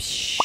Psh.